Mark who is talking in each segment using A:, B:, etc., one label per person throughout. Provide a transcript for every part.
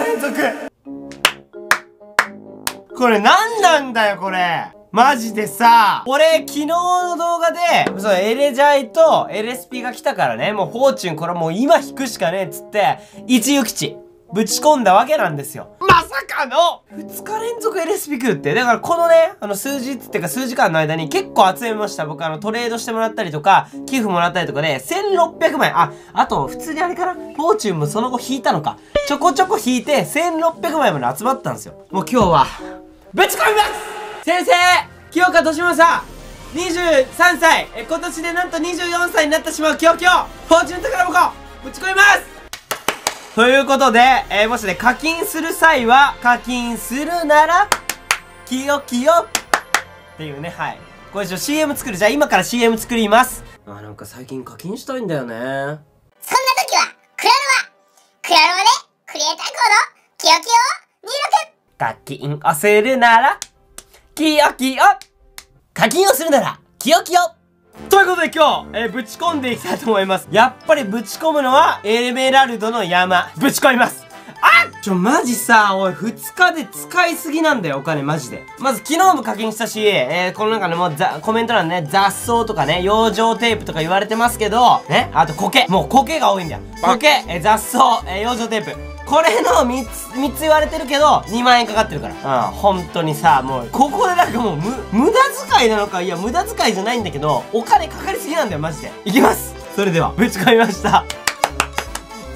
A: 連続これ何なんだよ、これ。マジでさ、俺、昨日の動画で、そう、エレジャイと LSP が来たからね、もうフォーチュンこれもう今引くしかねえっつって、一ユキチ、ぶち込んだわけなんですよ。さかの !2 日連続 LSP 来るって。だからこのね、あの数日っていうか数時間の間に結構集めました。僕あのトレードしてもらったりとか、寄付もらったりとかで、1600枚。あ、あと普通にあれかな？フォーチュンもその後引いたのか。ちょこちょこ引いて1600枚まで集まったんですよ。もう今日は、ぶち込みます先生清岡敏正23歳え今年でなんと24歳になってしまうキヨキヨフォーチュン宝箱ぶち込みますということで、えー、もしね、課金する際は、課金するなら、キヨキヨっていうね、はい。これちょ CM 作る。じゃあ今から CM 作ります。あ、なんか最近課金したいんだよね。そんな時は、クラロワクラロワで、クリエイターコード、キヨキヨ入力課金をするなら、キヨキヨ課金をするなら、キヨキヨということで今日、えー、ぶち込んでいきたいと思います。やっぱりぶち込むのは、エメラルドの山。ぶち込みますあっちょ、マジさ、おい、二日で使いすぎなんだよ、お金、マジで。まず、昨日も課金したし、えー、この中でも、ざ、コメント欄ね、雑草とかね、養生テープとか言われてますけど、ね、あと、苔。もう、苔が多いんだよ。苔、えー、雑草、えー、養生テープ。これの3つ、三つ言われてるけど、2万円かかってるから。うん、本当にさ、もう、ここでなんかもう、む、無駄遣いなのか、いや、無駄遣いじゃないんだけど、お金かかりすぎなんだよ、マジで。いきますそれでは、ぶち込みました。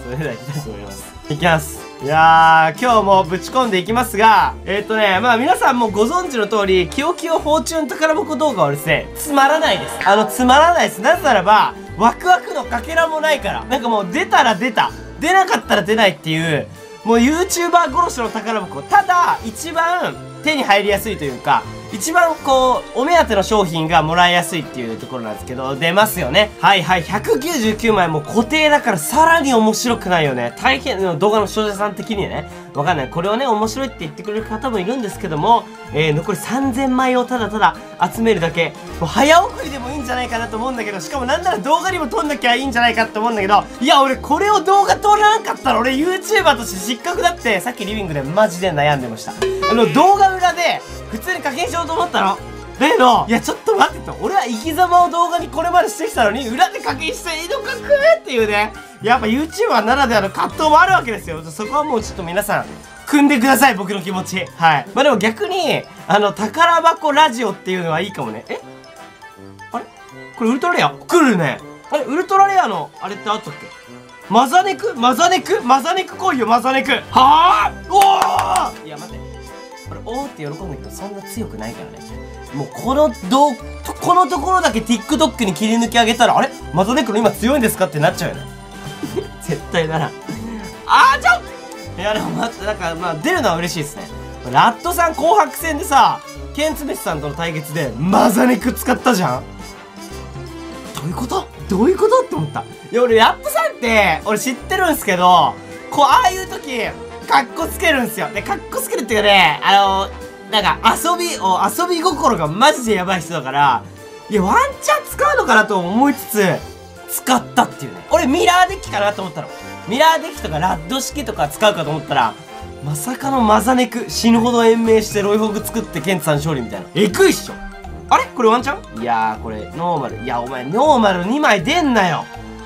A: それでは、いきたいと思います。いきます。いやー、今日もぶち込んでいきますが、えっ、ー、とね、まあ皆さんもご存知の通り、キヨキヨフォーチュン宝箱動画はですね、つまらないです。あの、つまらないです。なぜならば、ワクワクのかけらもないから。なんかもう出たら出た。出なかったら出ないっていう、もう YouTuber 殺しの宝箱。ただ、一番手に入りやすいというか、一番こう、お目当ての商品がもらいやすいっていうところなんですけど、出ますよね。はいはい、199枚も固定だからさらに面白くないよね。大変、動画の視聴者さん的にはね。わかんない。これをね、面白いって言ってくれる方もいるんですけども、えー、残り3000枚をただただ集めるだけ。もう早送りでもいいんじゃないかなと思うんだけど、しかもなんなら動画にも撮んなきゃいいんじゃないかって思うんだけど、いや、俺これを動画撮らなかったら俺 YouTuber として失格だって、さっきリビングでマジで悩んでました。あの、動画裏で、普通に課金しようと思ったの。だけど、いや、ちょっと待ってと。俺は生き様を動画にこれまでしてきたのに、裏で課金していいのかくっていうね。やっぱ YouTuber ならではの葛藤もあるわけですよ。そこはもうちょっと皆さん、組んでください、僕の気持ち。はい。まあでも逆に、あの、宝箱ラジオっていうのはいいかもね。え？あれ？これウルトラレア？来るね。あれウルトラレアの、あれってあったっけ？マザネク？マザネク？マザネク来いよ、マザネクはぁ？おーいや、待って。これ、おーって喜んだけど、そんな強くないからね。もう、この、ど、このところだけ TikTok に切り抜き上げたら、あれ？マザネクの今強いんですかってなっちゃうよね。絶対なら。あーちょいやでも待って、なんかまあ出るのは嬉しいですね。ラットさん紅白戦でさ、ケンツメスさんとの対決でマザネク使ったじゃん？どういうこと？どういうこと？って思った。いや俺ラットさんって俺知ってるんすけど、こうああいう時、カッコつけるんすよ。で、カッコつけるっていうかね、あの、なんか遊び、を、遊び心がマジでやばい人だから、いや、ワンチャン使うのかなと思いつつ、使ったっていうね。俺ミラーデッキかなと思ったの。ミラーデッキとかラッド式とか使うかと思ったら、まさかのマザネク死ぬほど延命してロイホグ作ってケンツさん勝利みたいな。えぐいっしょあれ？これワンチャン？いやーこれノーマル。いやお前ノーマル2枚出んなよ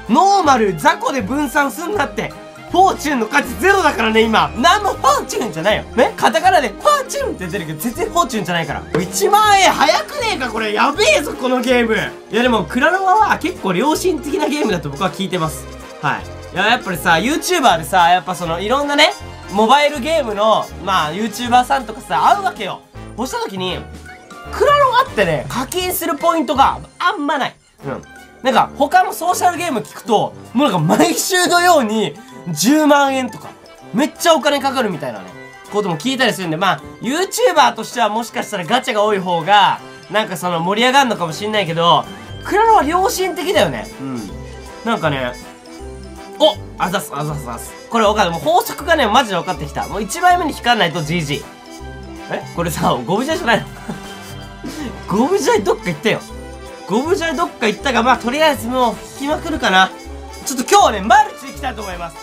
A: ノーマル雑魚で分散すんなってフォーチュンの価値ゼロだからね、今。なんもフォーチュンじゃないよ。ね？カタカナでフォーチュンって出てるけど、全然フォーチュンじゃないから。1万円早くねえかこれ。やべえぞ、このゲーム。いやでも、クラロワは結構良心的なゲームだと僕は聞いてます。はい。いや、やっぱりさ、YouTuber でさ、やっぱその、いろんなね、モバイルゲームの、まあ、YouTuber さんとかさ、会うわけよ。そした時に、クラロワってね、課金するポイントがあんまない。うん。なんか、他のソーシャルゲーム聞くと、もうなんか毎週のように、10万円とか、めっちゃお金かかるみたいなね、ことも聞いたりするんで、まあ、YouTuber としてはもしかしたらガチャが多い方が、なんかその盛り上がるのかもしんないけど、クラロは良心的だよね。うん。なんかね、おあざす、あざす、あざす。これ分かる。もう法則がね、マジで分かってきた。もう1枚目に引かないと GG。え？これさ、ゴブジャイじゃないの？ゴブジャイどっか行ったよ。ゴブジャイどっか行ったが、まあ、とりあえずもう引きまくるかな。ちょっと今日はね、マルチ行きたいと思います。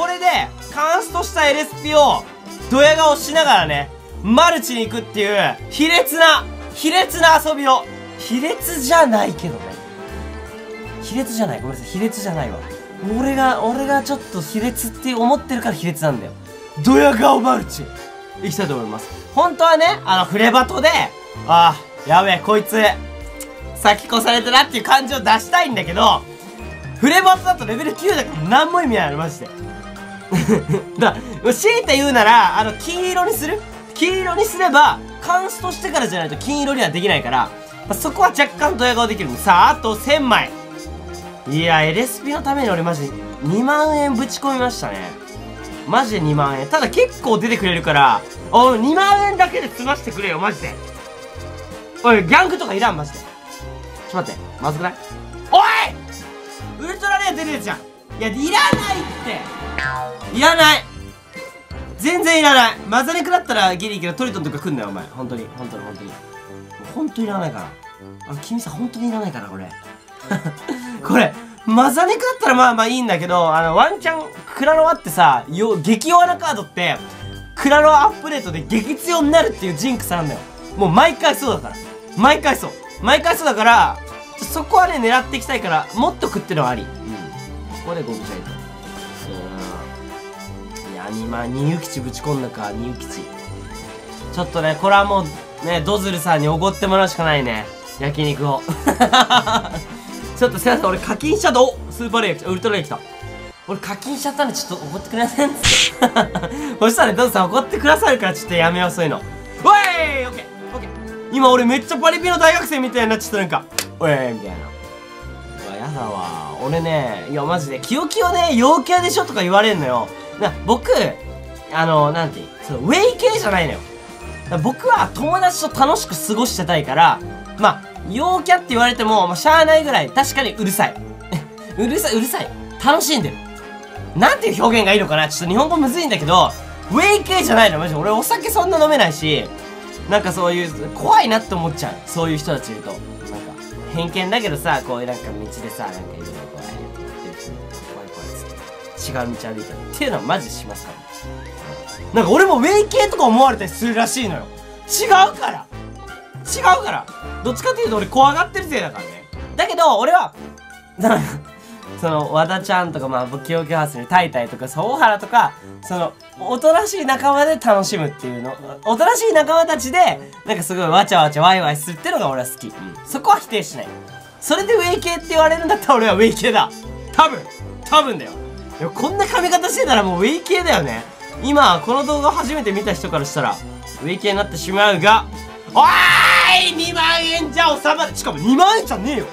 A: これで、カンストした LSP を、ドヤ顔しながらね、マルチに行くっていう、卑劣な、卑劣な遊びを、卑劣じゃないけどね。卑劣じゃない。ごめんなさい。卑劣じゃないわ。俺が、俺がちょっと卑劣って思ってるから卑劣なんだよ。ドヤ顔マルチ。行きたいと思います。本当はね、あの、フレバトで、ああ、やべえ、こいつ、先越されたなっていう感じを出したいんだけど、フレバトだとレベル9だから何も意味ないの、マジで。だ、強いて言うなら、あの、金色にする？黄色にすれば、カンストしてからじゃないと金色にはできないから、まあ、そこは若干ドヤ顔できる。さあ、あと1000枚。いや、LSP のために俺マジ2万円ぶち込みましたね。マジで2万円。ただ結構出てくれるから、お、2万円だけで済ましてくれよ、マジで。おい、ギャングとかいらん、マジで。ちょっと待って、まずくない？おいウルトラレア出るやつじゃん。いや、いらないっていらない全然いらないマザネクだったらギリいいけどトリトンとか来んなよ、お前。本当に、本当に、本当に。本当にいらないから。あの、君さん、本当にいらないから、これ。これ、マザネクだったらまあまあいいんだけど、あの、ワンチャン、クラロワってさ、よ、激弱なカードって、クラロワアップデートで激強になるっていうジンクスあんだよ。もう毎回そうだから。毎回そう。毎回そうだから、そこはね、狙っていきたいから、もっと食ってのはあり。うん。ここでゴブチャイと。いや、2万、二遊吉ぶち込んだか、二遊吉。ちょっとね、これはもう、ね、ドズルさんにおごってもらうしかないね。焼肉を。ちょっとすいません、俺課金しちゃった。おスーパーレイ来た。ウルトラレイ来た。俺課金しちゃったんでちょっと怒ってくれません？っ てそしたらね、ドズさん怒ってくださるからちょっとやめよう、そういうの。おいオッケーオッケー今俺めっちゃパリピの大学生みたいになっちゃったなんか、おいみたいな。うわ、やだわ。俺ね、いやマジで、キヨキヨね、陽キャでしょとか言われんのよ。な、僕、あの、なんていう、その、ウェイ系じゃないのよ。僕は友達と楽しく過ごしてたいから、まあ、陽キャって言われても、まあ、しゃあないぐらい、確かにうるさい。うるさい、うるさい。楽しんでる。なんていう表現がいいのかな？ちょっと日本語むずいんだけど、ウェイ系じゃないのマジで俺お酒そんな飲めないし、なんかそういう、怖いなって思っちゃう。そういう人たちいると。なんか、偏見だけどさ、こういうなんか道でさ、なんかいろいろ違う道歩いたりっていうのはマジしますから、なんか俺もウェイ系とか思われたりするらしいのよ。違うから違うからどっちかっていうと俺怖がってるせいだからね。だけど、俺は、その、和田ちゃんとか、まあ、キヨキヨハウスにタイタイとか、大原とか、その、おとなしい仲間で楽しむっていうの、おとなしい仲間たちで、なんかすごいわちゃわちゃワイワイするっていうのが俺は好き。うん、そこは否定しない。それでウェイ系って言われるんだったら俺はウェイ系だ。多分多分だよ。でもこんな髪型してたらもうウェイ系だよね。今、この動画初めて見た人からしたら、ウェイ系になってしまうが、おーい !2 万円じゃ収まるしかも2万円じゃねえよ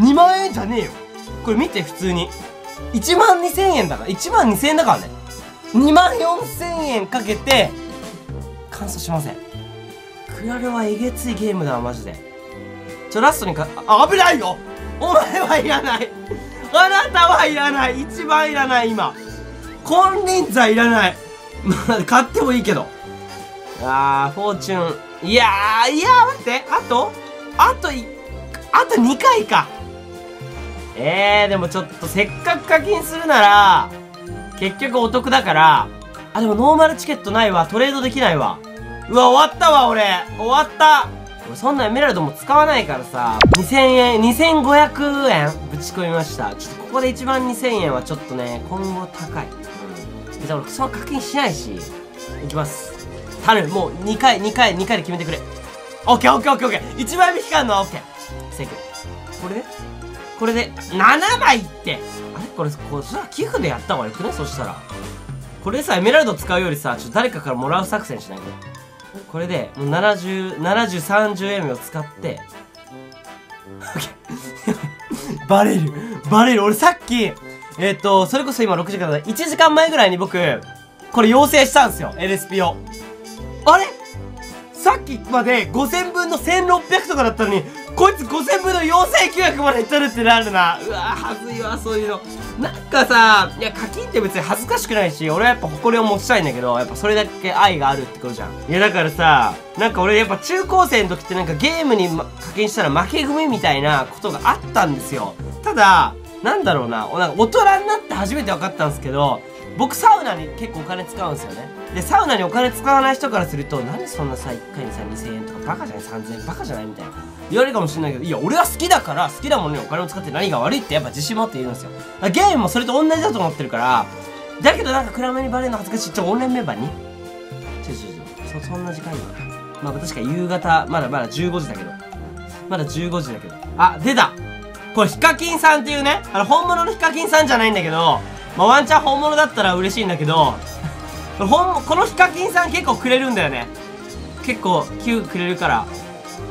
A: !2 万円じゃねえよこれ見て普通に。1万2000円だから、1万2000円だからね。2万4000円かけて、完走しません。クラレはえげついゲームだわ、マジで。ちょ、ラストにか、あ、危ないよお前はいらないあなたはいらない一番いらない、今。金輪際いらない。まあ、買ってもいいけど。あー、フォーチュン。いやー、いやー、待って。あと？あと、あと2回か。えー、でもちょっとせっかく課金するなら、結局お得だから、あ、でもノーマルチケットないわ。トレードできないわ。うわ、終わったわ、俺。終わった。俺そんなエメラルドも使わないからさ、2000円、2500円？ぶち込みました。ちょっとここで1万2000円はちょっとね、今後高い。うん。別に俺その課金しないし、いきます。頼む、もう2回、2回、2回で決めてくれ。オッケーオッケーオッケーオッケー。1枚引き換えのはオッケー。セーフ。これで？これで、7枚ってあれ？これ、これ、それは寄付でやった方がよくね？そしたら。これさ、エメラルド使うよりさ、ちょっと誰かからもらう作戦しないと。これで、もう70、70、30円を使って、バレる。バレる。俺さっき、えっ、ー、と、それこそ今6時間だ。1時間前ぐらいに僕、これ要請したんですよ。LSP を。あれ？さっきまで5000分の1600とかだったのに、こいつ5000分の4900までいっとるってなるな。うわはずいわ、そういうの。なんかさ、いや、課金って別に恥ずかしくないし、俺はやっぱ誇りを持ちたいんだけど、やっぱそれだけ愛があるってことじゃん。いや、だからさ、なんか俺やっぱ中高生の時ってなんかゲームに、課金したら負け組みたいなことがあったんですよ。ただ、なんだろうな、なんか大人になって初めて分かったんですけど、僕サウナに結構お金使うんですよね。で、サウナにお金使わない人からすると、何そんなさ、1回にさ、2000円とかバカじゃない ?3000 円バカじゃない？みたいな。言われるかもしれないけど、いや、俺は好きだから、好きなものにお金を使って何が悪いってやっぱ自信持って言うんですよ。ゲームもそれと同じだと思ってるから、だけどなんか暗めにバレるの恥ずかしい。ちょ、オンラインメンバーに？ちょちょちょ、そ、そんな時間今。まあ確か夕方、まだまだ15時だけど。まだ15時だけど。あ、出たこれヒカキンさんっていうね、あの、本物のヒカキンさんじゃないんだけど、まあ、ワンチャン本物だったら嬉しいんだけど、ほん、このヒカキンさん結構くれるんだよね。結構、Q くれるから、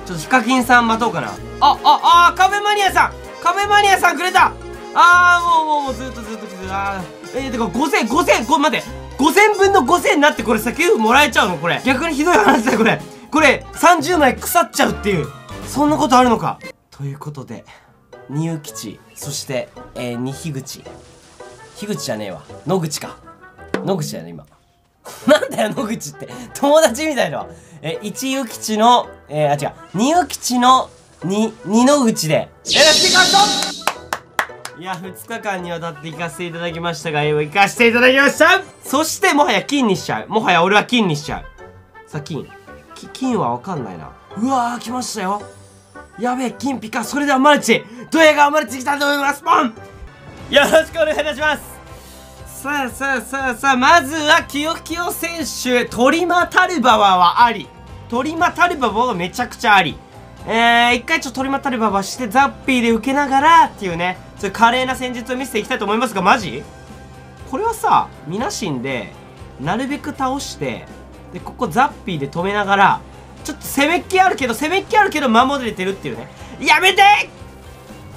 A: ちょっとヒカキンさん待とうかな。あ、あ、あ、カフェマニアさんカフェマニアさんくれたあー、もう、もう、もう、ずっとずっと来てる。あー、えー、てか、5000、5000、これ待って。5000分の5000になってこれさ、給付もらえちゃうのこれ。逆にひどい話だよ、これ。これ、30枚腐っちゃうっていう。そんなことあるのか。ということで、二遊吉、そして、えー、二樋口。樋口じゃねえわ。野口か。野口だよね、今。なんだよ、野口って。友達みたいだわ。え、一遊吉の、えー、あ、違う。二遊吉の、に、二の口で、LSP カットいや、2日間にわたって行かせていただきましたが、行かせていただきましたそして、もはや金にしちゃう。もはや俺は金にしちゃう。さあ、金。金はわかんないな。うわー、来ましたよ。やべえ、金ピカ。それではマルチ。ドヤがマルチ来たと思います。ポンよろしくお願いいたしますさあさあさあさあ、まずは、キヨキヨ選手、トリマタルババはあり。トリマタルババはめちゃくちゃあり。えー、一回ちょっとトリマタルババして、ザッピーで受けながら、っていうね、そういう華麗な戦術を見せていきたいと思いますが、マジ？これはさ、ミナシンで、なるべく倒して、で、ここザッピーで止めながら、ちょっと攻めっ気あるけど、攻めっ気あるけど守れてるっていうね。やめて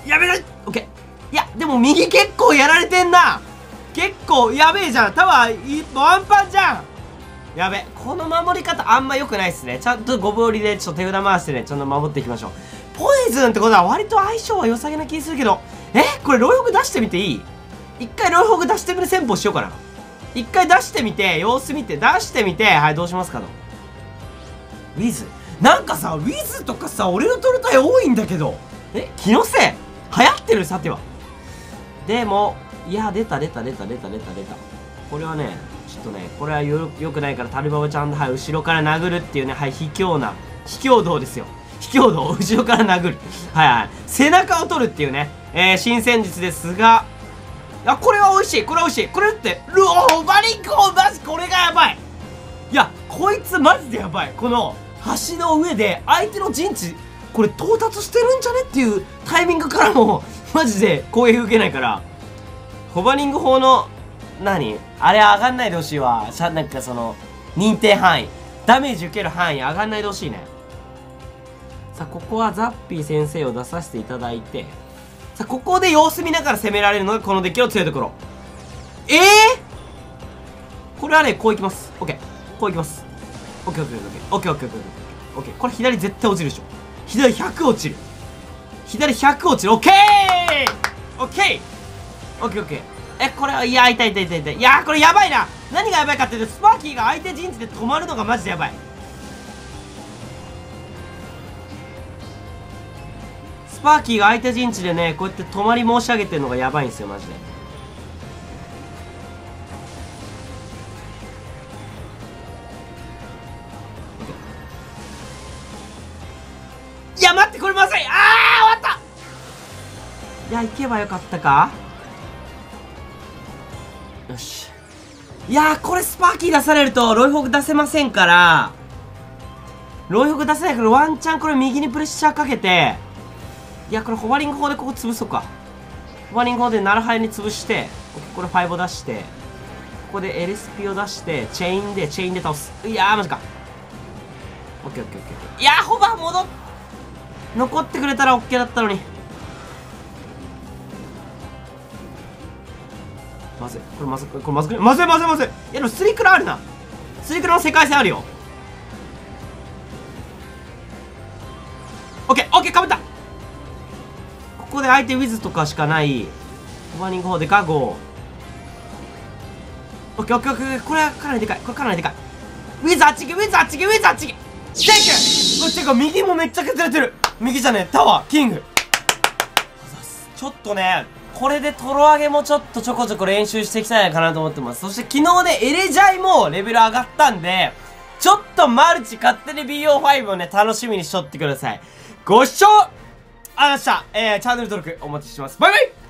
A: やめてオッケー。いや、でも右結構やられてんな結構やべえじゃん。タワー、ワンパンじゃんやべ。この守り方あんま良くないっすね。ちゃんとゴブ折りでちょっと手札回してね、ちゃんと守っていきましょう。ポイズンってことは割と相性は良さげな気するけど、え？これロイホグ出してみていい？一回ロイホグ出してみる戦法しようかな。一回出してみて、様子見て、出してみて、はい、どうしますかと。ウィズなんかさ、ウィズとかさ、俺のトルタイ多いんだけど。え？気のせい流行ってるさては。でも、いや、出た出た出た出た出た出た。これはね、ちょっとね、これはよ、くないから、タルババちゃんと、はい、後ろから殴るっていうね、はい、卑怯な、卑怯道ですよ。卑怯道を後ろから殴る。はいはい。背中を取るっていうね、えー、新戦術ですが、あ、これは美味しい。これは美味しい。これって、ルオーバリンコマジこれがやばいいや、こいつマジでやばい。この、橋の上で相手の陣地これ到達してるんじゃねっていうタイミングからもマジで攻撃受けないからホバリング法の何？あれ上がんないでほしいわ。さなんかその認定範囲。ダメージ受ける範囲上がんないでほしいね。さあここはザッピー先生を出させていただいて。さあここで様子見ながら攻められるのがこのデッキの強いところ。ええー、これはねこういきます。OK こういきます。オッケーオッケーオッケー。オッケーオッケーオッケーこれ左絶対落ちるでしょ。左100落ちる。左100落ちる。オッケー！オッケー！オッケーオッケー。えこれはいや痛い痛い痛い痛い。いやこれやばいな。何がやばいかっていうとスパーキーが相手陣地で止まるのがマジでやばい。スパーキーが相手陣地でねこうやって止まり申し上げてるのがやばいんですよマジで。いや待ってこれまずい。ああ終わった。いや行けばよかったか。よし。いやこれスパーキー出されるとロイホグ出せませんから。ロイホグ出せないからワンチャンこれ右にプレッシャーかけて。いやこれホバリング砲でここ潰そうか。ホバリング砲でナルハイに潰してこれ5を出してここで LSP を出してチェインでチェインで倒す。いやーマジか。オッケーオッケーオッケーいやーホバー戻っ残ってくれたら OK だったのに。まずい。これまずいこれまずいまずいまずいまずい。いやでもスリクラあるな。スリクラの世界線あるよ。オッケーオッケーかぶった。ここで相手ウィズとかしかない。ホバーニング砲でか5オッケーオッケーオッケーこれはかなりでかい。これかなりでかい。ウィズあっち行けウィズあっち行けウィズあっち行け。チェックこっちが右もめっちゃ削れてる。右じゃねえ。タワーキング。ちょっとねこれでトロ上げもちょっとちょこちょこ練習していきたいかなと思ってます。そして昨日ね、エレジャイもレベル上がったんで、ちょっとマルチ勝手に BO5 をね、楽しみにしとってください。ご視聴ありがとうございました。えー、チャンネル登録お待ちしてます。バイバイ